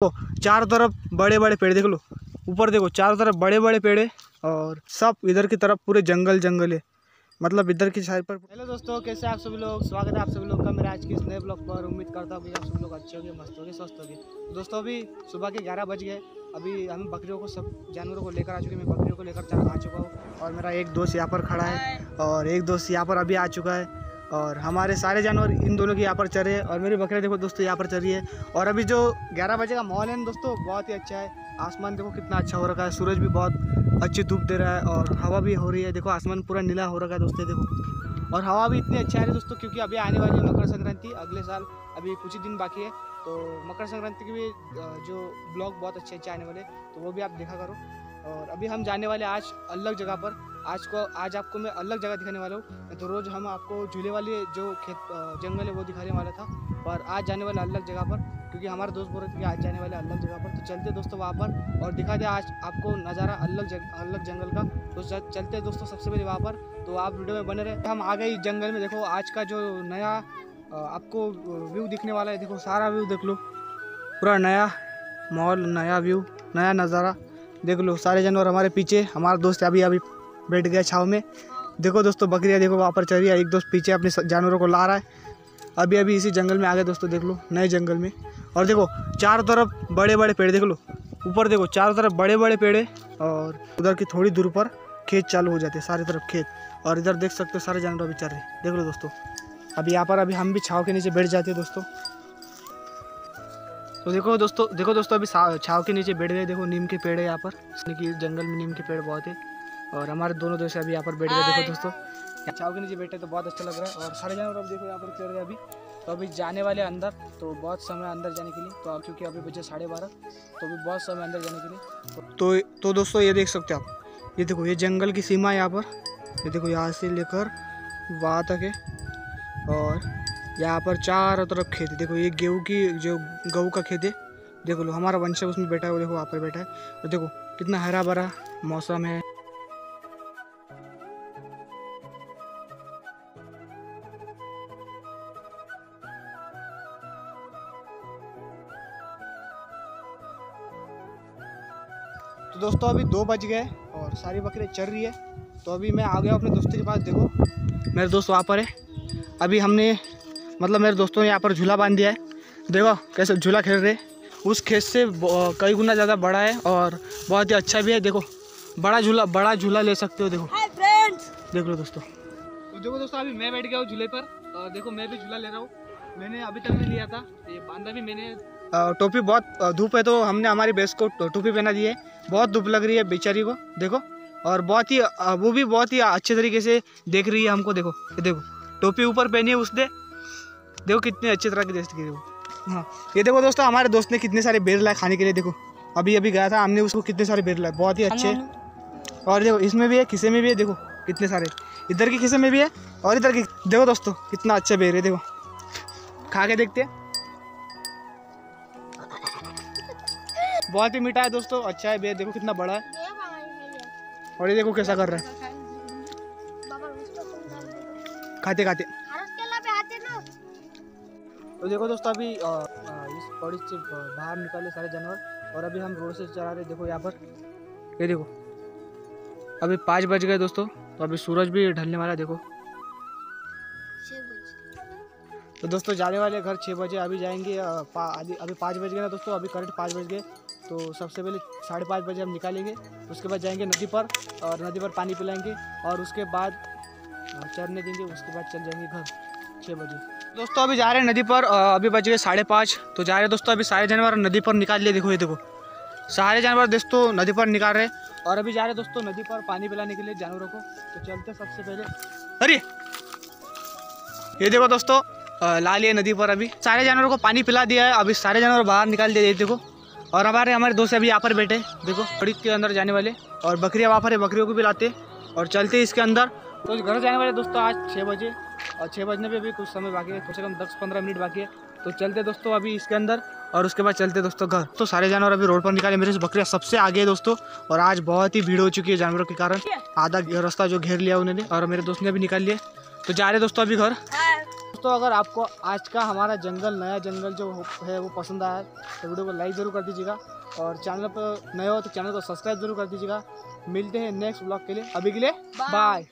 तो चारों तरफ़ बड़े बड़े पेड़ देख लो। ऊपर देखो चारों तरफ़ बड़े बड़े पेड़ है और सब इधर की तरफ़ पूरे जंगल जंगल है। मतलब इधर की साइड पर हेलो दोस्तों कैसे आप सभी लोग? स्वागत है आप सभी लोग का मेरा आज की इस नए ब्लॉग पर। उम्मीद करता हूँ कि आप सभी लोग अच्छे होंगे मस्त होंगे स्वस्थ होंगे। दोस्तों अभी सुबह के ग्यारह बज गए अभी हम बकरियों को सब जानवरों को लेकर आ चुके हैं। मैं बकरियों को लेकर आ चुका हूँ और मेरा एक दोस्त यहाँ पर खड़ा है और एक दोस्त यहाँ पर अभी आ चुका है। और हमारे सारे जानवर इन दोनों की यहाँ पर हैं। और मेरी बकरियाँ देखो दोस्तों यहाँ पर चल रही है। और अभी जो ग्यारह बजे का माहौल है दोस्तों, बहुत ही अच्छा है। आसमान देखो कितना अच्छा हो रखा है। सूरज भी बहुत अच्छी धूप दे रहा है और हवा भी हो रही है। देखो आसमान पूरा नीला हो रखा है दोस्तों, देखो। और हवा भी इतनी अच्छी है दोस्तों, क्योंकि अभी आने वाली है मकर संक्रांति। अगले साल अभी कुछ ही दिन बाकी है। तो मकर संक्रांति के भी जो ब्लॉग बहुत अच्छे अच्छे आने वाले तो वो भी आप देखा करो। और अभी हम जाने वाले आज अलग जगह पर। आज को, आज आपको मैं अलग जगह दिखाने वाला हूँ। तो रोज़ हम आपको झूले वाले जो खेत जंगल है, वो दिखाने वाला था। पर आज जाने वाले अलग जगह पर, क्योंकि हमारे दोस्त बोल रहे थे आज जाने वाले अलग जगह पर। तो चलते दोस्तों वहाँ पर और दिखा दे आज आपको नज़ारा अलग जग, अलग जंगल का। तो चलते दोस्तों सबसे पहले वहाँ पर। तो आप वीडियो में बने रहे। हम आ गए जंगल में। देखो आज का जो नया आपको व्यू दिखने वाला है। देखो सारा व्यू देख लो। पूरा नया माहौल नया व्यू, नया नज़ारा देख लो। सारे जानवर हमारे पीछे, हमारा दोस्त अभी अभी बैठ गया छाव में। देखो दोस्तों, बकरियाँ देखो वहाँ पर चल रही है, एक दोस्त पीछे अपने जानवरों को ला रहा है। अभी अभी इसी जंगल में आ गए दोस्तों, देख लो, नए जंगल में। और देखो, चारों तरफ़ बड़े बड़े पेड़, देख लो, ऊपर देखो, चारों तरफ़ बड़े बड़े पेड़ है, और उधर की थोड़ी दूर पर खेत चालू हो जाते हैं, सारी तरफ़ खेत। और इधर देख सकते हो, सारे जानवर अभी चल रहे देख लो दोस्तों। अभी यहाँ पर अभी हम भी छाव के नीचे बैठ जाते हैं दोस्तों। तो देखो दोस्तों देखो दोस्तों, अभी छाव के नीचे बैठ गए, देखो नीम के पेड़ है यहाँ पर। जंगल में नीम के पेड़ बहुत है। और हमारे दोनों दोस्त अभी यहाँ पर बैठ गए देखो दोस्तों छाव के नीचे बैठे तो बहुत अच्छा लग रहा है। और सारे जानवर अब देखो यहाँ पर चल रहे अभी। तो अभी जाने वाले अंदर तो बहुत समय अंदर जाने के लिए। तो अब क्योंकि अभी बजे साढ़े बारह तो अभी बहुत समय अंदर जाने के लिए। तो तो दोस्तों ये देख सकते हो आप। ये देखो ये जंगल की सीमा है यहाँ पर। ये देखो यहाँ से लेकर वहाँ तक है। और यहाँ पर चारों तरफ़ खेत है। देखो ये गेहूँ की जो गऊ का खेत है देखो लो हमारा वंश उसमें बैठा है वो देखो वहाँ पर बैठा है। और देखो कितना हरा भरा मौसम है। तो दोस्तों अभी दो बज गए और सारी बकरियाँ चल रही है। तो अभी मैं आ गया अपने दोस्तों के पास। देखो मेरे दोस्त वहाँ पर है। अभी हमने मतलब मेरे दोस्तों ने यहाँ पर झूला बाँध दिया है। देखो कैसे झूला खेल रहे उस खेत से कई गुना ज़्यादा बड़ा है और बहुत ही अच्छा भी है। देखो बड़ा झूला बड़ा झूला ले सकते हो। देखो देख लो दोस्तों। तो देखो दोस्तों अभी मैं बैठ गया हूँ झूले पर। और देखो मैं भी झूला ले रहा हूँ। मैंने अभी तक नहीं लिया था। ये बांधा भी मैंने। टोपी बहुत धूप है तो हमने हमारी बेस को टोपी पहना दी है। बहुत धूप लग रही है बेचारी को देखो। और बहुत ही वो भी बहुत ही अच्छे तरीके से देख रही है हमको देखो। ये देखो टोपी ऊपर पहनी है उसने। देखो कितने अच्छे तरह की देख रही है वो। हाँ ये देखो दोस्तों हमारे दोस्त ने कितने सारे बेर लाए खाने के लिए देखो। अभी अभी गया था हमने उसको कितने सारे बेर लाए बहुत ही अच्छे। और देखो इसमें भी है खिसे में भी है देखो कितने सारे। इधर के खिसे में भी है और इधर की देखो दोस्तों कितना अच्छा बेर है देखो। खा के देखते हैं। बहुत ही मीठा है दोस्तों अच्छा है बेर देखो कितना बड़ा है। और ये देखो कैसा कर रहा है। खाते खाते। तो देखो दोस्तों अभी इस पौड़ी से बाहर निकाले सारे जानवर और अभी हम रोड से चला रहे देखो यहाँ पर। ये देखो। अभी पाँच बज गए दोस्तों तो अभी सूरज भी ढलने वाला है देखो। तो दोस्तों, जाने वाले घर छः बजे अभी जाएँगे अभी पाँच बज गए ना दोस्तों, अभी करेक्ट पाँच बज गए। तो सबसे पहले साढ़े पाँच बजे हम निकालेंगे, उसके बाद जाएँगे नदी पर, और नदी पर पानी पिलाएँगे, और उसके बाद चरने देंगे, उसके बाद चल जाएँगे घर छः बजे। दोस्तों, अभी जा रहे हैं नदी पर अभी बज गए साढ़े पाँच। तो जा रहे हैं दोस्तों, अभी सारे जानवर नदी पर निकाल लिए, देखो ये देखो। सारे जानवर दोस्तों नदी पर निकाल रहे और अभी जा रहे हैं दोस्तों नदी पर पानी पिलाने के लिए जानवरों को। तो चलते सबसे पहले। अरे! ये देखो दोस्तों ला लिए नदी पर अभी। सारे जानवरों को पानी पिला दिया है। अभी सारे जानवर बाहर निकाल दिए, देखो। और हमारे हमारे दोस्त अभी यहाँ पर बैठे देखो बड़ी के अंदर जाने वाले। और बकरियाँ वहाँ पर है, बकरियों को भी लाते और चलते इसके अंदर। तो घर जाने वाले दोस्तों, आज छः बजे। और छः बजने पे भी कुछ समय बाकी है। कम से कम दस, पंद्रह मिनट बाकी है। तो चलते दोस्तों अभी इसके अंदर। और उसके बाद चलते दोस्तों घर। तो सारे जानवर अभी रोड पर निकाले। मेरे से बकरियाँ सबसे आगे है दोस्तों। और आज बहुत ही भीड़ हो चुकी है जानवरों के कारण। आधा रास्ता जो घेर लिया उन्होंने। और मेरे दोस्त ने भी निकाल लिया। तो जा रहे दोस्तों अभी घर। दोस्तों अगर आपको आज का हमारा जंगल नया जंगल जो है वो पसंद आया तो वीडियो को लाइक ज़रूर कर दीजिएगा और चैनल पर नए हो तो चैनल को सब्सक्राइब ज़रूर कर दीजिएगा। मिलते हैं नेक्स्ट ब्लॉग के लिए। अभी के लिए. बाय।